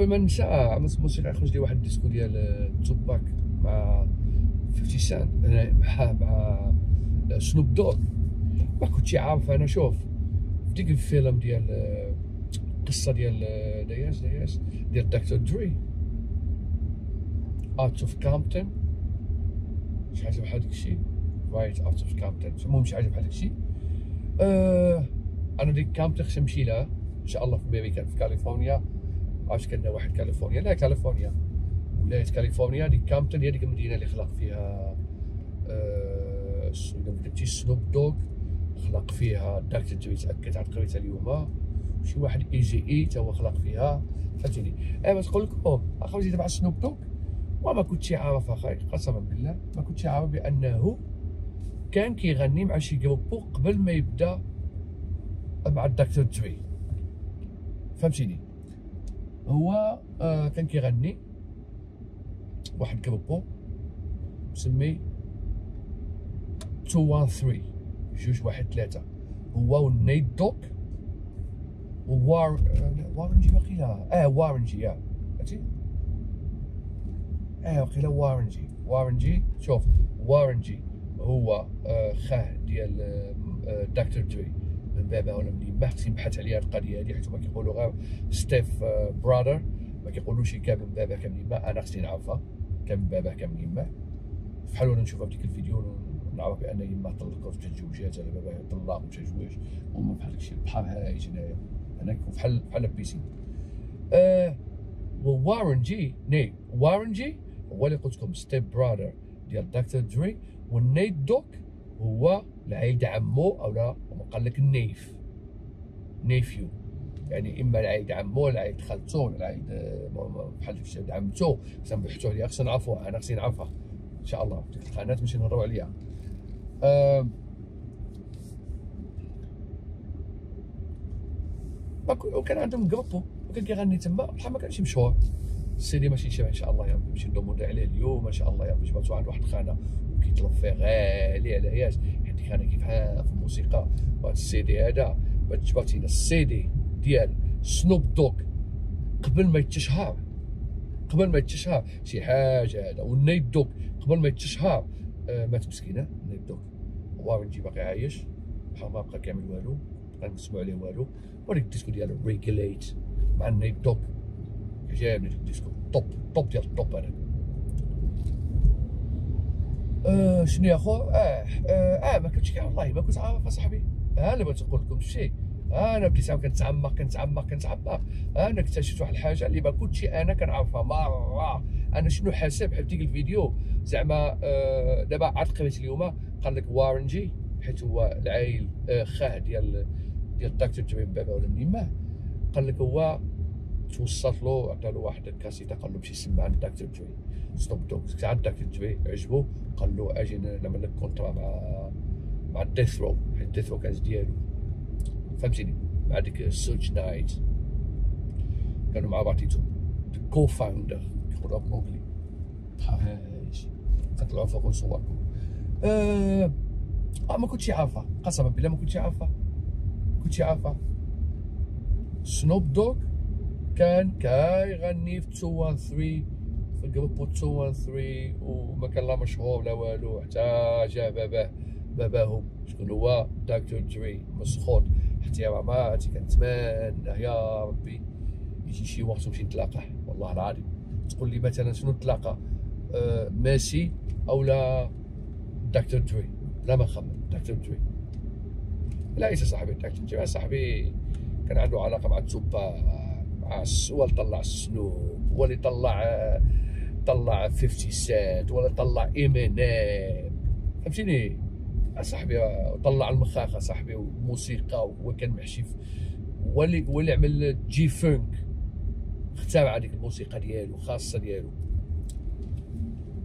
قبل ما ننسى عملت موسيقى خرج لي واحد الديسكو ديال توباك مع 50 سنت مع مع سنوب دوغ ما كنتش عارف أنا شوف في ديك الفيلم ديال القصة ديال دياس دياس ديال دكتور دري. اوت اوف كامبتون شي حاجة بحال داك الشيء. رايت اوت اوف كامبتون المهم شي حاجة بحال داك الشيء. أه أنا ديك كامبتون خصني نمشي لها إن شاء الله في أمريكا في كاليفورنيا. عرفت كان واحد كاليفورنيا. لا كاليفورنيا. ولاية كاليفورنيا ديك كامبتون هي ديك المدينة اللي خلق فيها أه كتبتي سنوب دوغ خلق فيها دري تأكد عاد قريتها اليوم. شي واحد إيزي إي تا هو خلق فيها. فهمتيني؟ اي تقول لكم اخا زيد مع سنوب دوغ وما كنتش عارف اخاي قسما بالله ما كنتش عارف بأنه كان كيغني مع شي جروبو قبل ما يبدأ مع الدكتور دري فهمتيني؟ هو آه كان كيغني. واحد جروبو مسمي 213 جوج واحد ثلاثة هو والنيت دوغ ووار وارنجي وقيلا آه وارنجي يا. عرفتي آه وقيلا وارنجي. وارنجي شوف وارنجي هو آه خاه ديال آه دكتور دري. بابا ولا يماه خصني نبحث عليها القضية هذه حيت هما كيقولوا غير step brother ما كيقولوش كان من بابا كان من يماه أنا خصني نعرفها كان من بابا كان من يماه بحال وأنا نشوفها في ديك الفيديو نعرف بأن يما طلقت تزوجات على بابا طلاق وتزوج هما بحال داكشي بحال هايج هنايا هناك بحال بحال piscine آه ووارن جي ني وارن جي هو اللي قلت لكم step brother ديال دكتور دري والنيت دوغ هو العايل د عمو أو لا قال لك ال neph. nephew. يعني إما العايل د عمو ولا العايل د خالته ولا العايل د بحال عمته خصنا نبحثوا عليها خصنا نعرفوها أنا خصني نعرفها. إن شاء الله. في القناة ماشي نهضروا عليها. أه وكان عندهم جروبو وكان كيغني تما بحال ما كانش مشهور. السيدي ماشي شبه إن شاء الله يا ربي نمشي ندوموندي عليه اليوم إن شاء الله يا ربي جبتو عند واحد الخانه وكيطلب فيه غالي ياس حيت ديك أنا كيفها في الموسيقى. وهذا السيدي هذا جبرتينا السيدي ديال سنوب دوغ قبل ما يتشهر قبل ما يتشهر شي حاجة هذا. والنيت دوغ قبل ما يتشهر آه مات مسكينة النيت دوغ وارنجي باقي عايش. بحال ما بقى كامل والو. بقى نسمعوا عليه والو. وديك الديسكو ديالو Regulate مع النيت دوغ عجبني ديك الديسكو. top top ديال ال top هذاك آه شنو يا خو أه أه, آه ما كنتش والله ما كنت عارف اصاحبي ها أنا بغيت نقول لكم شي. أنا بديت كنتعمق كنتعمق كنتعمق. أنا اكتشفت واحد الحاجة اللي ما كنتش أنا كنعرفها. مرة. أنا شنو حاسب بحال ديك الفيديو؟ زعما آه دابا عاد قريت اليوم قال لك وارنجي حيت هو العائل خاه ديال ديال الدكتور دري من بابا ولا من يماه قال لك هو توسط له عطى له واحد الكاسيته قال له مشي سمع عند الدكتور دري. سنوب دوغ عند الدكتور دري عجبو قال له أجي نعمل لك contrat مع مع ال Death Row حيت ال Death Row كان ديالو. فهمتيني؟ مع ديك سوج نايت كانوا مع بعضيتهم co-founder يقولوا بونجلي هايش كنطلعوا فوق نصوركم آه ما كنتش عارفة. قسما بالله ما كنتش عارفة. كنتش عارفة. سنوب دوغ كان كيغني في 213 في ال group 213 وما كان لا مشهور لا والو حتى جا باباه باباهم. شكون هو؟ دكتور دري مسخوط. حتى يا ماماتي كنتمنى يا ربي. يجي شي وقت ونمشي نتلاقاه. والله العظيم. تقول لي مثلا شنو نتلاقى؟ آه ميسي أو لا دكتور دري لا ما خمم دكتور دري لا يا صاحبي. دكتور دري صاحبي كان عنده علاقة مع توباك مع هو اللي طلع السنوب هو اللي طلع طلع 50 سنت ولا طلع امينيم فهمتيني صاحبي طلع المخاخه صاحبي وموسيقى وهو كان محشي هو اللي عمل G-funk. اخترع هذيك الموسيقى ديالو خاصة ديالو.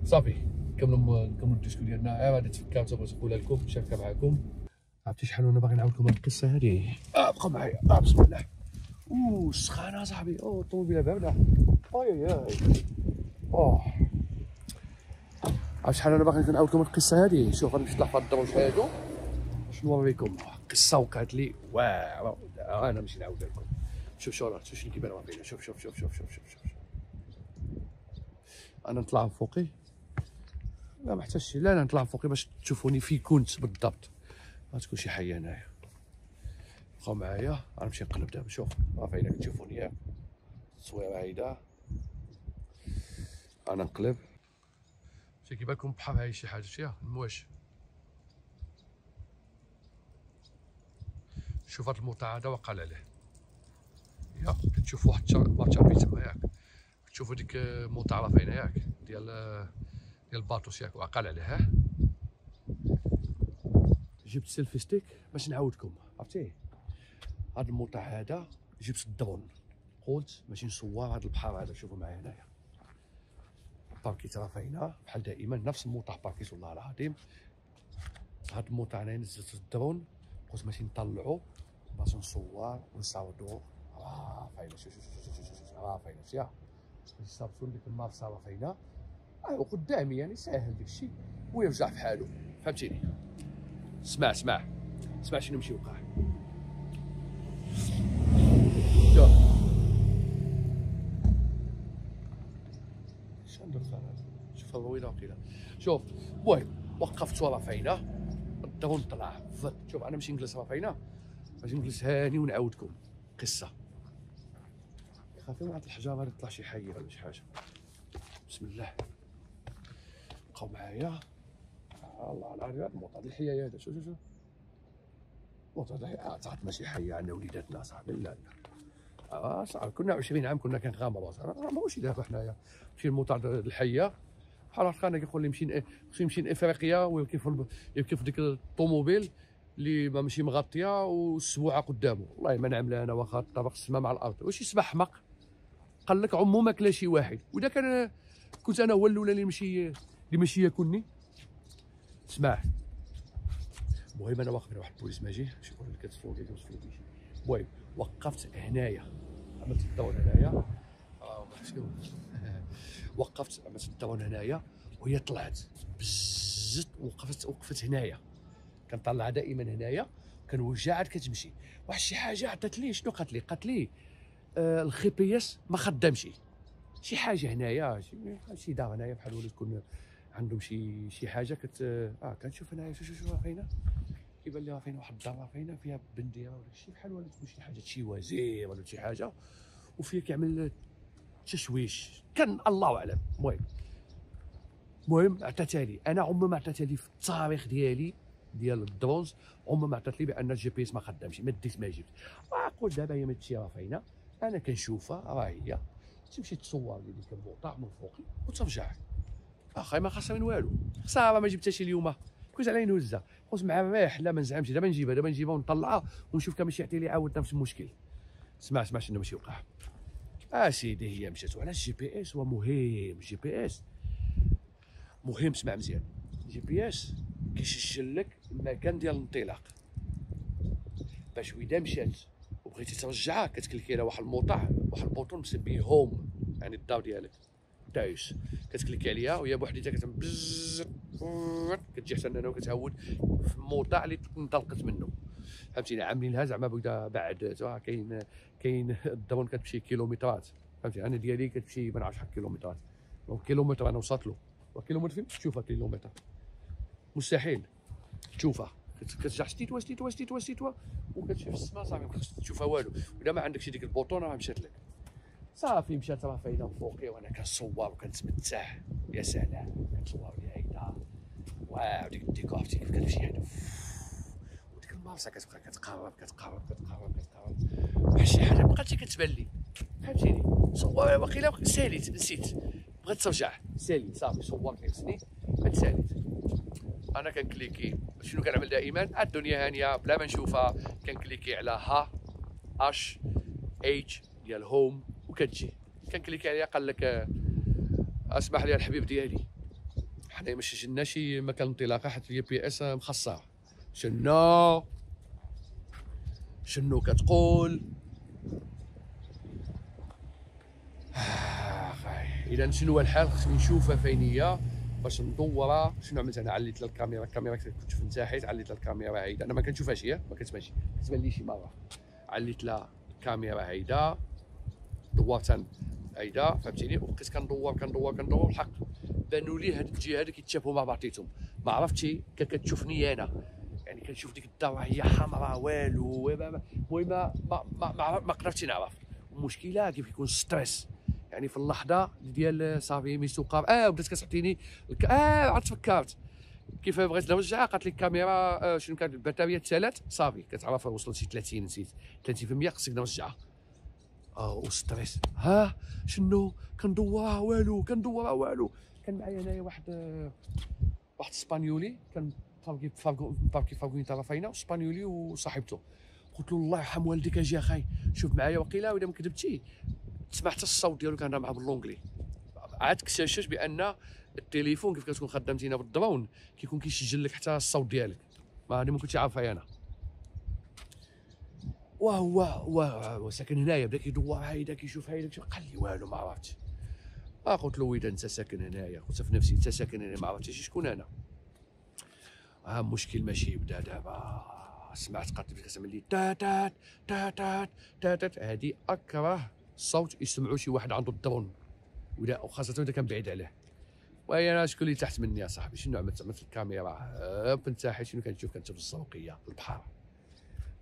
صافي نكملوا نكملوا الديسكو ديالنا. غادي تفكرت بغيت نقولها لكم نشاركها معكم عرفتي شحال وأنا باغي نعاود لكم القصة هذه؟ آه بقى معايا. آه بسم الله. اوه سخانه صاحبي اوه الطوموبيله بارده اي اي اوه عرفت شحال أنا باغي نعاود لكم القصة هذه شوف غادي نطلع في الدروج هادو باش نوريكم قصه وقعت لي واو أنا نمشي نعاودها لكم شوف شو شوف شنو كيبان فينا شوف شوف شوف شوف شوف شوف شوف أنا نطلع فوقي لا ما احتاجش لا أنا نطلع فوقي باش تشوفوني في كنت بالضبط غتكون شي حيه هنايا بقاو معايا. غنمشي نقلب دابا شوف. ما فاينة كتشوفوني ياك التصويره هايده أنا نقلب. شي كيبان لكم بحال هاي شي حاجة شي المواش شوف هاد الموطع هذا وقال عليه. يا كتشوف واحد ماتشابي تما ياك. كتشوفوا ديك الموطع راه فاينة ياك ديال ديال الباطوس ياك وقال عليه ها. جبت selfie stick باش نعاودكم عرفتي؟ هاد الموطع هذا جبت الدرون. قلت ماشي نصور هاد البحر هذا شوفوا معايا هنايا. باركيت راه فاينة بحال دائما نفس الموطع باركيت والله العظيم. هاد الموطع أنا نزلت الدرون قلت ماشي نطلعو باش نصور ونصاوبو راه فاينة شوف شوف شوف شوف شوف راه فاينة شتيها صابتو ديك المارسه راه فاينة. آه قدامي يعني ساهل داكشي ويرجع في حالو. فهمتيني؟ اسمع اسمع. اسمع شنو مشي وقع شوف شندير وين واقيلا شوف المهم وقفت راه فاينة. الدرون طلع شوف أنا ماشي نجلس راه فاينة. باش نجلس هاني ونعاودكم. قصة. خافي من هاد الحجارة غادي تطلع شي حية ولا شي حاجة؟ بسم الله. بقاو معايا. الله على هاد الموطا ديال الحياة هذا. شوف شوف شوف. ديال الحياة. تعرف ماشي حية عندنا وليداتنا صاحبي لا لا. آه صاحبي كنا 20 عام كنا كنغامروا ماشي دابا حنايا. مشي الموطا ديال الحية. بحال واحد كان كيقول لي مشي نمشي لإفريقيا ويبكي في يبكي في ديك الطوموبيل اللي ما ماشي مغطية والسبوعة قدامه. والله ما نعملها أنا واخا طبق السماء مع الأرض. واش يسبح حمق قال لك عمو ما كلا شي واحد. وإذا كان كنت أنا هو الأولى اللي ماشي اللي ماشي ياكلني. اسمع. المهم أنا واقف واحد البوليس ماجي شوف اللي كتفوق لي المهم وقفت هنايا. عملت الدور هنايا. آه وقفت عملت الدور هنايا وهي طلعت بزت وقفت وقفت هنايا. كنطلعها دائما هنايا كنوجع عاد كتمشي. واحد شي حاجة عطات لي شنو قالت لي؟ قالت لي آه ال GPS ما خدامش. شي حاجة هنايا شي دار هنايا بحال ولا تكون عندهم شي شي حاجة كت آه كنشوف هنايا شوف شوف شوف فينا كيبان لي فينا واحد الدار فينا فيها بنديره ولا شي بحال ولا تكون شي حاجة شي وزير ولا شي حاجة. وفيها كيعمل تشويش كان الله أعلم. المهم. المهم عطاتها لي. أنا عمري ما عطاتها لي في التاريخ ديالي ديال ال drones. عمري ما عطات لي بأن ال GPS ما خدامش. ما ديت ما جبت وعقول دابا هي ما تمشي راه فاينه أنا كنشوفها راه هي. تمشي تصور لي ديك الموطع من فوقي وترجع. أخي ما خاصها من والو. صافا ما جبتهاش اليوم. كنت علي نوزها قلت مع الريح لا ما نزعمش. دابا نجيبها دابا نجيبها ونطلعها ونشوف كان ماشي يعطي لي عاود نفس المشكل اسمع اسمع شنو ماشي وقع. آه سيدي هي مشات وعلاش ال GPS هو مهم ال GPS. مهم اسمع مزيان. ال GPS كيسجل لك المكان ديال الانطلاق. باش وإذا مشات وبغيتي ترجعها كتكليكي على واحد الموطع واحد البوطون مسميه home يعني الدار ديالك. دايس كتكليكي عليها وهي بوحديتها كتعمل بزز كتجي حتى أنا وكتعود في الموطع اللي انطلقت منه. فهمتيني عاملينها زعما بدا بعد كاين كاين الدرون كتمشي كيلومترات فهمتي؟ أنا ديالي كتمشي ما نعرفش شحال كيلومترات. donc كيلومتر أنا وصلت له. وكيلومتر فين؟ تشوفها كيلومتر. مستحيل. تشوفها كترجع ستيتوا ستيتوا ستيتوا ستيتوا وكتمشي في السماء صافي ما تشوفها والو. اذا ما عندكش ديك البوطونة راه مشات لك. صافي مشات راه فايدة فوقي وأنا كنصور وكنتمتع. يا سلام. كنصور لي هيدا wow ديك الديكور كيف كتمشي هنا المارسه كتبقى كتقرب كتقرب كتقرب كتقرب. واحد شي حاجة بقات كتبان لي. فهمتيني؟ صور باقي ساليت نسيت. بغيت ترجع. سالي صافي صورت لي خصني. ساليت. أنا كنكليكي شنو كنعمل دائما؟ الدنيا هانية بلا ما نشوفها كنكليكي على ها أش اتش ديال هوم وكتجي. كنكليكي عليها قال لك أسمح لي الحبيب ديالي. حنا ما شي مكان انطلاقة حيت ال GPS مخصصة. شنو شنو كتقول؟ آه اذا شنو هو الحال؟ خصني نشوفها فين هي باش ندورها. شنو عملت أنا؟ عليت الكاميرا. الكاميرا كنت في عليت لها الكاميرا هايده أنا ما كنشوفهاش هي ما كتبانش. كتبان لي شي مرة. عليت لها الكاميرا هيدا. دوار هيدا. فهمتيني؟ وبقيت كندور كندور كندور. الحق بانوا لي هاد الجهة هذا كيتشافوا مع بعضيتهم. ما عرفتش كتشوفني أنا. يعني كنشوف ديك الدار هي حمراء والو المهم ما ما, ما, ما, قدرتش نعرف المشكلة كيف يكون ستريس. يعني في اللحظة ديال صافي ميسو قام آه بدات كتعطيني آه عاد تفكرت كيف بغيت نرجعها قالت لي الكاميرا آه شنو كانت؟ البطارية تسالات. صافي كتعرف وصلت شي 30 نسيت. 30% خصك نرجعها آه وستريس. ها؟ شنو؟ كندورها والو كندورها والو. كان معايا انايا واحد واحد اسبانيولي كان فابكي فابكي فابكي طرفينا اسبانيولي وصاحبته قلت له الله يرحم والديك أجي اخاي شوف معايا وقيله واذا ما كذبتي. سمعت الصوت ديالو كان معاه باللونجلي عاد اكتشفت بأن التليفون كيف كتكون خدامتينا بالدرون كيكون كيسجل لك حتى الصوت ديالك. ما هذه ما كنتش عارفها أنا. وهو هو ساكن هنايا بدا كيدور هايدا كيشوف هايدا قال لي والو ما عرفتش. آه قلت له اذا أنت ساكن هنايا. قلت في نفسي أنت ساكن هنا ما عرفتش. شكون أنا؟ آه مشكل ماشي يبدأ دابا. سمعت لي كتعمل لي تاتات تاتات تاتات هذه أكره صوت يسمعوا شي واحد عنده الدرون. ولا وخاصة اذا كان بعيد عليه. وهي أنا شكون اللي تحت مني يا صاحبي؟ شنو عملت؟ عملت الكاميرا. بنت شنو كنشوف كنشوف في الزوقيه البحر.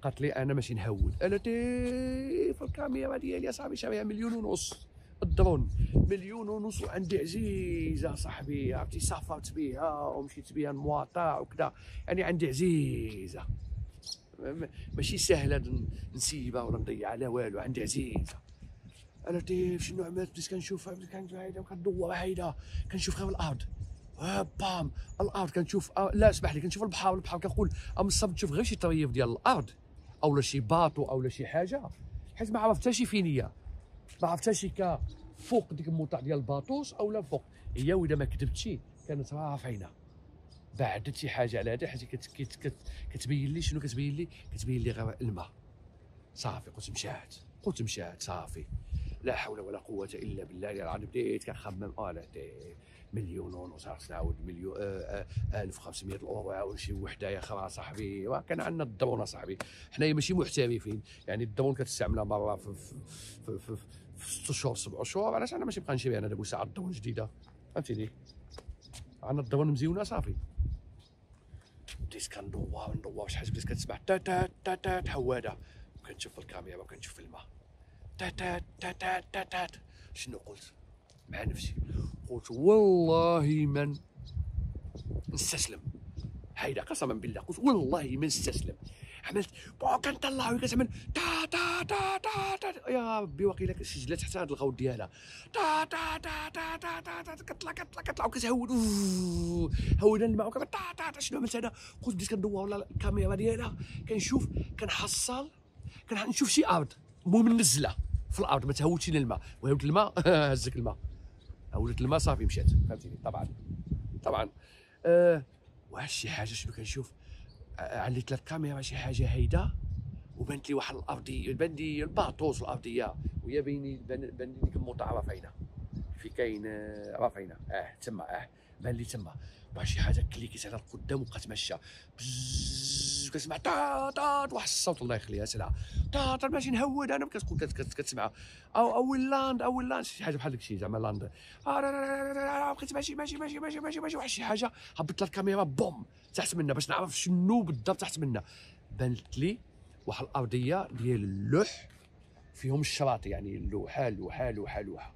قالت لي أنا ماشي نهود أنا في الكاميرا ديالي يا صاحبي شاريها مليون ونص. الدرون مليون ونص وعندي عزيزه صاحبي عرفتي؟ سافرت بها ومشيت بها المواطع وكذا. يعني عندي عزيزة. ماشي سهله نسيبها ولا نضيعها لا والو عندي عزيزة. أنا تيف شنو عملت؟ بديت كنشوف كنشوف هيدا كندور هيدا كنشوف غير الأرض. بام الأرض كنشوف آه لا اسمح لي كنشوف البحر البحر كنقول أم الصبت تشوف غير شي طريف ديال الأرض أو لا شي باطو أو لا شي حاجة حيت ما عرفت شي فين هي ما عرفت شي كا فوق ديك الموطع ديال الباطوس أو لا فوق. هي واذا ما كذبتش كانت رافعينه بعدت شي حاجة على هذا حيت كتبين لي شنو كتبين لي؟ كتبين لي غير الماء. صافي قلت مشات قلت مشات صافي. لا حول ولا قوة إلا بالله. العظيم بديت كنخمم آه لا مليون ونص نعاود مليون آه آه 1500 اورو عاود شي وحدة أخرى أصاحبي. وكان عندنا الدرون صاحبي. حنايا ماشي محترفين. يعني الدرون كتستعملها مرة في في, في, في ست شهور سبع شهور علاش أنا ماشي بقى نشري أنا دابا ساعة الدرون جديده فهمتيني؟ عندنا الدرون مزيونه صافي بديت كندور ندور شحال بديت كتسمع؟ تا تا تا تا حواده وكنشوف الكاميرا وكنشوف الماء تا تا تا تا تا تا. شنو قلت؟ مع نفسي. قلت والله من نستسلم هيدا قسما بالله. قلت والله من استسلم. عملت كنطلع وهي كتعمل تا تا تا تا تا يا ربي واقيلا سجلت حتى هاد الغوت ديالها تا تا تا تا تا تا تا كطلع كطلع كطلع وكتهود هودا الماء تا تا تا شنو عملت أنا قلت بديت كندور ولا الكاميرا ديالها كنشوف كنحصل كنشوف شي ارض المهم ننزلها في الأرض ما تهودش الماء وهودت الماء هزك الماء هودت الماء صافي مشات فهمتيني طبعا طبعا أه واش شي حاجة شنو كنشوف عليت لك الكاميرا شي حاجة هيدا وبانت لي واحد الارضيه بان لي الباطوس الارضيه وهي بيني بان لي ديك الموطع رافعينة. في كاين آه، رافعينة. آه تما آه. بان لي تما. واحد شي حاجة كليكيت على القدام وبقات ماشية. كتسمع تا تا واحد الصوت الله يخليها سلعة. تا تا ماشي نهود أنا كتقول كتسمع. أو اول لاند اول لاند شي حاجة بحال داكشي زعما لاند. بقيت ماشي ماشي ماشي ماشي ماشي ماشي واحد شي حاجة هبطت الكاميرا بوم تحت منا باش نعرف شنو بالضبط تحت منا بانت لي واحد الأرضية ديال اللوح فيهم الشراط يعني اللوحة لوحه لوحه لوحه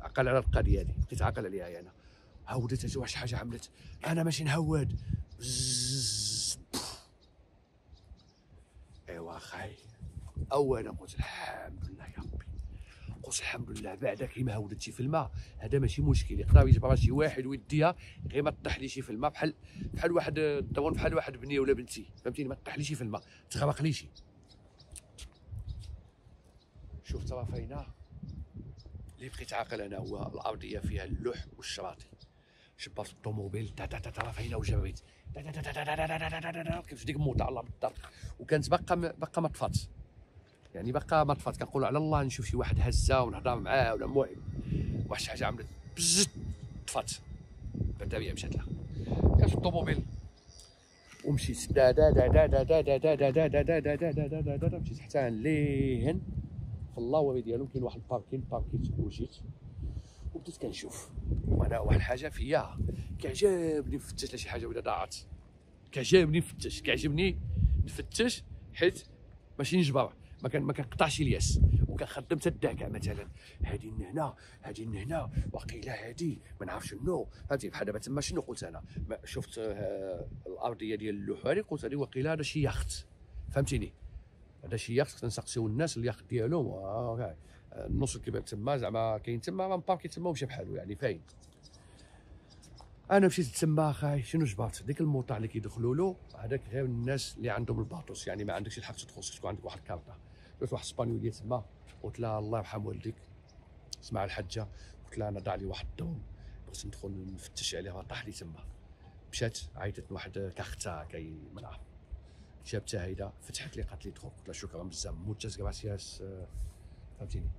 عقل على القضية هذه بقيت عاقل عليها أنا هودت واحد شي حاجة عملت. أنا ماشي نهود. أيوا خاي أولا قلت الحمد لله يا ربي. قلت الحمد لله. بعدا كيما هودتي في الماء هذا ماشي مشكل. يقدر يجبر شي واحد ويديها غير ما طيحليش في الماء بحال بحال واحد الدوان بحال واحد بنيه ولا بنتي. فهمتيني؟ ما طيحليش في الماء تغرقليش شوف ترى فينا اللي بقيت عاقل أنا هو الأرضية فيها اللوح والشراطي شبرت الطوموبيل تا تا تا تا فينا وجريت كيف ديك الموطع الله بالضبط وكانت باقا باقا ما طفات يعني باقا ما طفات كنقولوا على الله نشوف شي واحد هزه ونهضر معاه ولا المهم واحد شي حاجة عملت بزت طفات البطاريه مشات لها كانت الطوموبيل ومشيت دا دا دا دا دا دا دا دا دا دا دا دا دا دا دا دا دا دا مشيت حتى ليهن في اللاوري ديالهم كاين واحد الباركين باركيت وجيت وبديت كنشوف. وأنا واحد الحاجة فيا. كيعجبني نفتش شي حاجة ولا ضاعت كيعجبني نفتش. كيعجبني نفتش حيت ماشي نجبر. ما كان ما كنقطعش الياس. وكنخدم حتى الداكع مثلا. هادي من هنا هادي من هنا. وقيلة هادي. ما نعرف شنو. فهمتي بحال دابا تما شنو قلت أنا؟ شفت آه الأرضية ديال اللوحة هذه قلت هذه وقيلة هذا شي يخت. فهمتيني؟ هذا شي يخت. تنسقسيو الناس اليخت ديالهم النص الكبير تما زعما كاين تما باركي تما ومشى بحالو يعني فاين. أنا مشيت تما أخاي شنو جبرت؟ ديك الموطع اللي كيدخلوا له هذاك غير الناس اللي عندهم ال bateaux يعني ما عندكش الحق تدخل تكون عندك واحد الكارطة. درت واحد اسبانيوليه تما قلت لها الله يرحم والديك اسمع الحجه قلت لها أنا ضاع لي واحد الدرون بغيت ندخل نفتش عليها طاح لي تما. مشات عيطت واحد كاختا كي ما نعرف. جابتها هيدا فتحت لي قالت لي دخل قلت لها شكرا بزاف muchas gracias فهمتيني.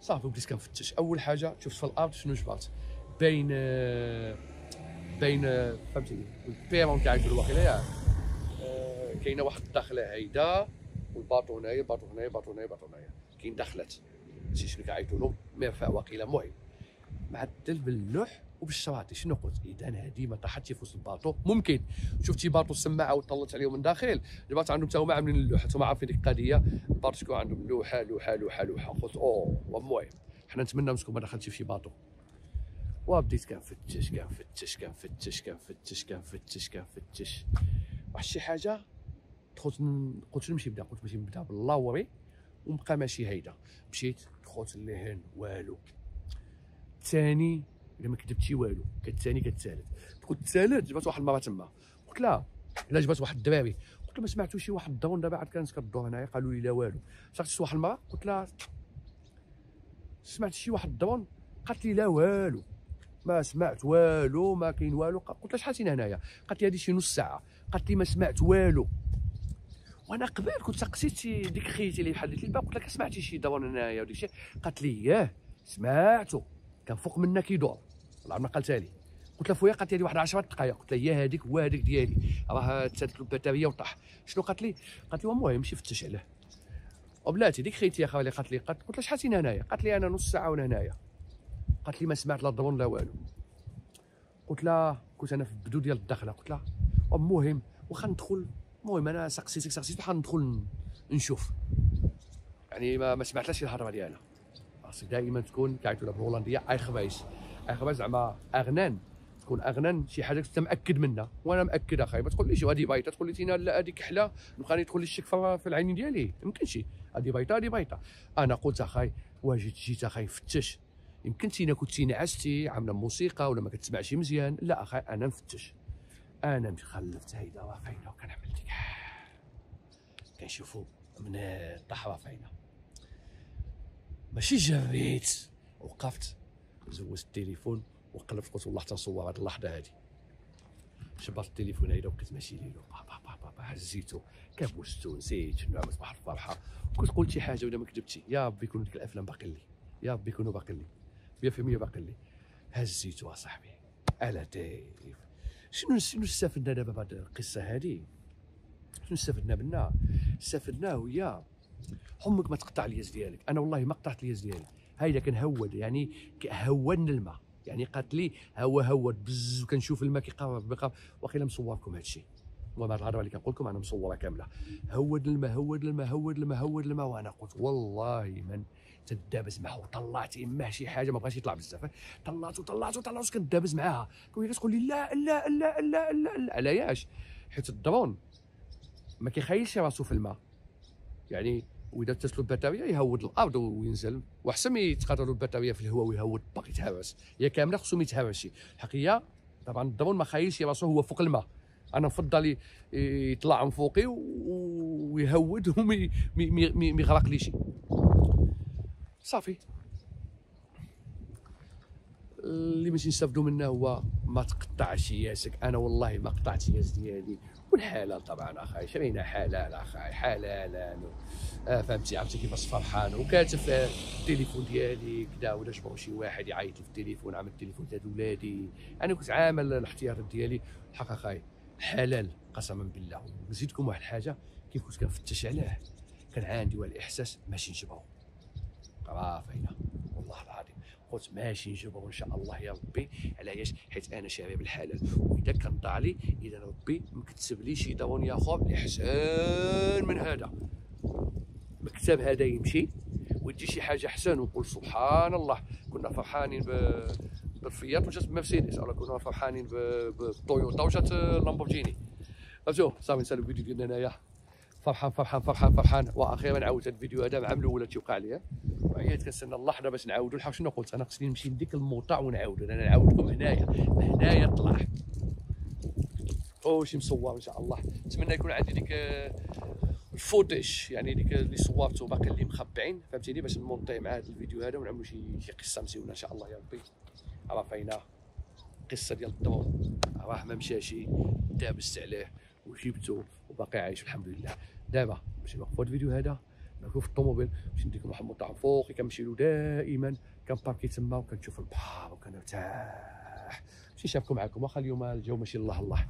صافي بديت كنفتش. أول حاجة شفت في الأرض شنو جبرت. بين بين فهمتيني البيرون كيعيطوا الواقيلا ياك كاينة واحد الدخله هيدا والباطو هنايا الباطو هنايا الباطو هنايا الباطو هنايا. كاين دخلات شي شنو كيعيطوا له مرفع واقيلا. المهم معدل باللوح وبالشراطي شنو قلت؟ اذا هذه ما طاحتش في وسط الباطو. ممكن. شفتي باطو السماعه وطلت عليهم من داخل؟ الباطو عندهم حتى هما عاملين اللوحة. هما عارفين ديك القضية الباطو تكون عندهم لوحة لوحة لوحة لوحة. قلت أوه المهم حنا نتمنى مسكون ما دخلتش في باطو. وبديت كنفتش كنفتش كنفتش كنفتش كنفتش كنفتش واحد شي حاجة دخلت قلت نمشي نبدا قلت ماشي نبدا باللاوري ومبقى ماشي هيدا. مشيت دخلت لهن والو. ثاني إلا ما كتبتي والو كالثاني كالثالث قلت الثالث جبت واحد المرة تما. قلت لا الا جبت واحد الدراري قلت له ما سمعتو شي واحد الضون دابا عاد كانت كدور هنايا قالوا لي لا والو. صافي واحد المرة قلت لها سمعت شي واحد الضون قالت لي لا والو. ما سمعت والو ما كاين والو. قلت لها شحال هنايا؟ قالت لي هذه شي نص ساعة. قالت لي ما سمعت والو. وأنا قبل كنت سقسيت ديك خيتي اللي بحال الباب قلت لها سمعتي شي دور هنايا وديك الشيء قالت لي ياه سمعتو كان فوق منا كيدور العمر قالتها لي. قلت لها خويا قالت لي واحد 10 دقائق قلت لها هي هذيك وهذيك ديالي. راه تسدت الباتريه وطاح. شنو قالت لي؟ قالت لي المهم مشي فتش عليه. وبلاتي ديك خيتي يا خالي قالت لي قلت لها شحال هنايا؟ قالت لي أنا نص ساعة وأنا هنايا. قالت لي ما سمعت لا ضرون لا والو. قلت لها كنت أنا في البدو ديال الدخله قلت لها المهم واخا ندخل المهم أنا سقسيتك سقسيت بحال ندخل نشوف. يعني ما, ما سمعتلاش الهضره ديالها. خاصك دائما تكون كيعيطوا بالهولنديه أي خبايس. خبايس زعما أغنان. تكون أغنان شي حاجة انت مأكد منها. وأنا مأكد اخاي ما تقوليش هذه بايطة؟ تقول لي لا هذيك حلا نبقى ندخل الشك في العين ديالي. يمكنش. هذه بايطة هذه بايطة. أنا قلت اخاي واجد جيت اخاي فتش. يمكن تينا كنتي نعستي عاملة موسيقى ولا ما كتسمعش مزيان. لا اخاي أنا نفتش أنا مش خلفت هيدا رافعينا وكنعمل ديك. كنشوفوا من الطح رافعينا ماشي جريت وقفت. زوزت التليفون وقلبت قلت والله حتى نصور هذه اللحظة هذه شبرت التليفون هيدا وكنت ماشي ليلو بابا بابا بابا هزيتو. كابوستو نسيت شنو عملت واحد الفرحة. كنت قلت شي حاجة ولا ما كذبتي يا ربي يكونوا ديك الأفلام باقي لي. يا ربي يكونوا باقي لي. 100% باقي لي. هزيتو أصاحبي. على تيف. شنو شنو استفدنا دابا بعد القصة هذه شنو استفدنا منها؟ استفدناه هي حمك ما تقطع الياس ديالك. أنا والله ما قطعت الياس ديالي هايدا كنهود يعني هون الماء. يعني قالت لي هو هود بز كنشوف الماء كيقرب بقى واخيلا مصوركم هذا الشيء. هاد الهضرة اللي كنقول لكم أنا مصورة كاملة. هود الماء هود الماء هود الماء هود الماء. وأنا قلت والله من تدابز معاه وطلعت اماه شي حاجة ما بغاش يطلع بزاف. طلعت وطلعت وطلعت كندابز معاها. كتقول لي لا لا لا لا لا, لا. علاش حيت الدرون ما كيخيلش راسو في الماء. يعني وإذا اتصلوا البطارية يهود الأرض وينزل وأحسن ما يتقرروا البطارية في الهواء ويهود باقي يتهرس. هي كاملة خصو ما يتهرسش الحقيقة طبعا الدرون ما خايلش راسو هو فوق الماء. أنا نفضل يطلع من فوقي ويهود وما يغرقليش صافي. اللي باش نستافدوا منه هو ما تقطعش ياسك. أنا والله ما قطعت ياس ديالي. والحلال طبعا أخاي شرينا حلال اخاي حلال آه فهمتي عرفتي كيفاش فرحان. وكاتب في التليفون ديالي كدا ولا جبروا شي واحد يعيط لي في التليفون عامل التليفون تاع ولادي. أنا كنت عامل الاحتياطات ديالي. الحق أخاي حلال قسما بالله. نزيدكم واحد الحاجة كي كنت كنفتش عليه كان عندي واحد الاحساس ماشي نجبرو راه العظيم قلت ماشي نجبرو إن شاء الله يا ربي علاش حيت أنا شاري بالحلال. وإذا كان طالي إذا ربي مكتب لي شي دون يا خو اللي احسن من هذا. مكتب هذا يمشي ويجي شي حاجة احسن ونقول سبحان الله. كنا فرحانين بالفيات وجات مرسيدس. ولا كنا فرحانين بالطويوتا وجات لامبورجيني. فهمتوا صافي نسالو الفيديو ديالنا هنايا. فرحان فرحان فرحان فرحان. وأخيرا عاودت الفيديو هذا مع الاولى تيوقع لي وعيات كنستنى اللحظه باش نعاودو الحق شنو قلت؟ أنا خصني نمشي لديك الموطع ونعاودو. أنا نعاودكم هنايا. هنايا طلع. أو شي مصور إن شاء الله. نتمنى يكون عندي ديك ال footage. يعني ديك اللي صورته باقي اللي مخبعين. فهمتيني؟ باش نمونطي مع هذا الفيديو هذا ونعملوا شي شي قصة مزيونه إن شاء الله يا ربي. راه فاينه قصة ديال الدور. راه ما مشاشي دابست عليه وجبته وباقي عايش الحمد لله. دابا باش نوقفوا الفيديو هذا. شفتهم الطوموبيل مشيت نديك نروح المطعم فوقي كنمشي له دائما كنباركي تما وكنشوف البحر وكنرتاح. ماشي شافكم معكم واخا اليوم الجو ماشي الله الله.